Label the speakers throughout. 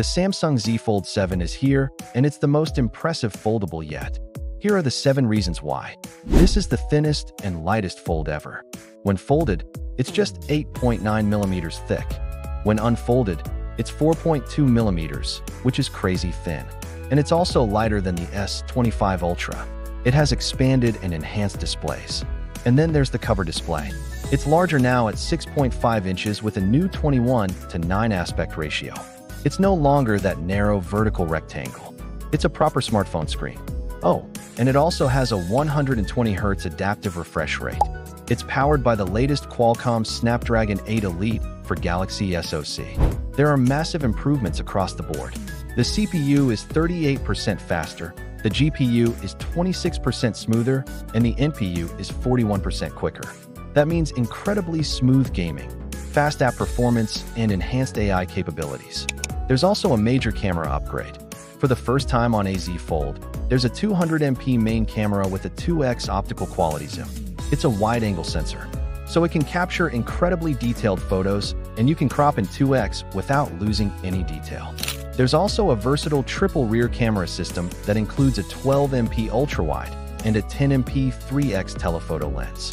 Speaker 1: The Samsung Z Fold 7 is here, and it's the most impressive foldable yet. Here are the 7 reasons why. This is the thinnest and lightest fold ever. When folded, it's just 8.9 millimeters thick. When unfolded, it's 4.2 millimeters, which is crazy thin. And it's also lighter than the S25 Ultra. It has expanded and enhanced displays. And then there's the cover display. It's larger now at 6.5 inches with a new 21 to 9 aspect ratio. It's no longer that narrow vertical rectangle. It's a proper smartphone screen. Oh, and it also has a 120Hz adaptive refresh rate. It's powered by the latest Qualcomm Snapdragon 8 Elite for Galaxy SoC. There are massive improvements across the board. The CPU is 38% faster, the GPU is 26% smoother, and the NPU is 41% quicker. That means incredibly smooth gaming, fast app performance, and enhanced AI capabilities. There's also a major camera upgrade. For the first time on a Z Fold, there's a 200MP main camera with a 2x optical quality zoom. It's a wide-angle sensor, so it can capture incredibly detailed photos, and you can crop in 2x without losing any detail. There's also a versatile triple rear camera system that includes a 12MP ultrawide and a 10MP 3x telephoto lens.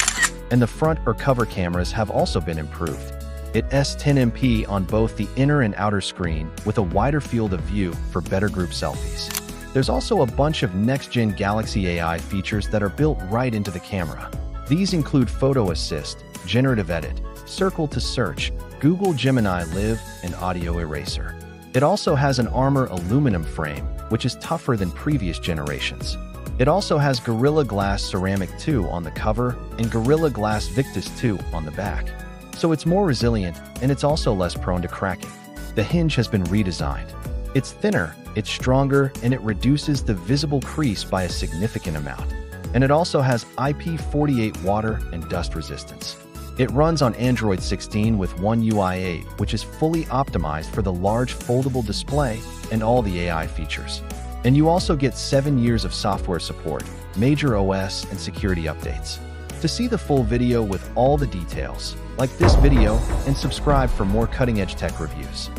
Speaker 1: And the front or cover cameras have also been improved. It S10MP on both the inner and outer screen with a wider field of view for better group selfies. There's also a bunch of next-gen Galaxy AI features that are built right into the camera. These include Photo Assist, Generative Edit, Circle to Search, Google Gemini Live, and Audio Eraser. It also has an Armor aluminum frame, which is tougher than previous generations. It also has Gorilla Glass Ceramic 2 on the cover and Gorilla Glass Victus 2 on the back so it's more resilient and it's also less prone to cracking. The hinge has been redesigned. It's thinner, it's stronger, and it reduces the visible crease by a significant amount. And it also has IP48 water and dust resistance. It runs on Android 16 with One UI 8, which is fully optimized for the large foldable display and all the AI features. And you also get 7 years of software support, major OS and security updates. To see the full video with all the details, like this video and subscribe for more cutting-edge tech reviews.